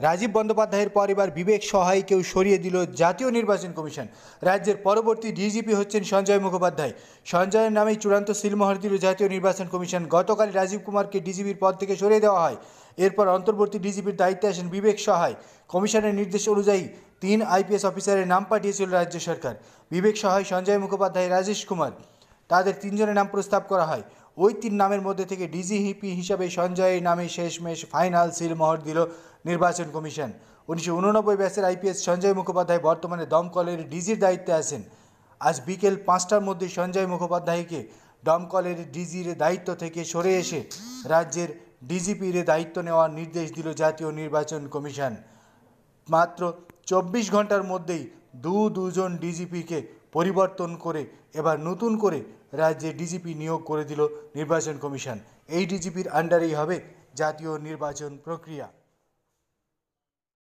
রাজীব বন্দ্যোপাধ্যায়ের পর এবার বিবেক সহায়কেও সরিয়ে দিল জাতীয় নির্বাচন কমিশন। রাজ্যের পরবর্তী ডিজিপি হচ্ছেন সঞ্জয় মুখোপাধ্যায়। সঞ্জয়ের নামেই চূড়ান্ত সিলমোহর দিল জাতীয় নির্বাচন কমিশন। গতকাল রাজীব কুমারকে ডিজিপির পদ থেকে সরিয়ে দেওয়া হয়। এরপর অন্তর্বর্তী ডিজিপির দায়িত্বে আসেন বিবেক সহায়। কমিশনের নির্দেশ অনুযায়ী তিন আইপিএস অফিসারের নাম পাঠিয়েছিল রাজ্য সরকার। বিবেক সহায়, সঞ্জয় মুখোপাধ্যায়, রাজেশ কুমার। তাদের তিনজনের নাম প্রস্তাব করা হয়। ওই তিন নামের মধ্যে থেকে ডিজিহিপি হিসাবে সঞ্জয়ের নামে শেষমেশ ফাইনাল সিলমোহর দিল নির্বাচন কমিশন। উনিশশো উননব্বই ব্যাচের আইপিএস সঞ্জয় মুখোপাধ্যায় বর্তমানে দমকলের ডিজির দায়িত্বে আছেন। আজ বিকেল পাঁচটার মধ্যে সঞ্জয় মুখোপাধ্যায়কে দমকলের ডিজির দায়িত্ব থেকে সরে এসে রাজ্যের ডিজিপির দায়িত্ব নেওয়ার নির্দেশ দিল জাতীয় নির্বাচন কমিশন। মাত্র চব্বিশ ঘণ্টার মধ্যেই দু দুজন ডিজিপিকে পরিবর্তন করে, এবার নতুন করে রাজ্যে ডিজিপি নিয়োগ করে দিল নির্বাচন কমিশন। এই ডিজিপির আন্ডারেই হবে জাতীয় নির্বাচন প্রক্রিয়া।